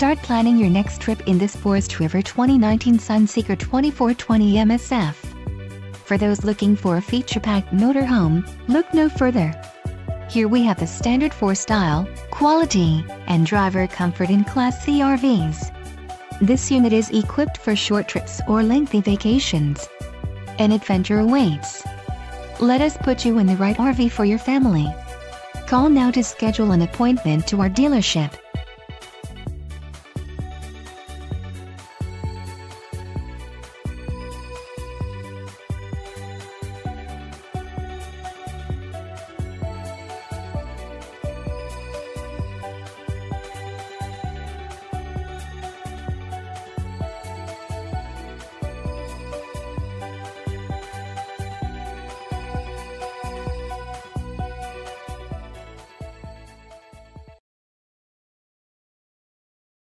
Start planning your next trip in this Forest River 2019 Sunseeker 2420 MSF. For those looking for a feature-packed motorhome, look no further. Here we have the standard for style, quality, and driver comfort in Class C RVs. This unit is equipped for short trips or lengthy vacations. An adventure awaits. Let us put you in the right RV for your family. Call now to schedule an appointment to our dealership.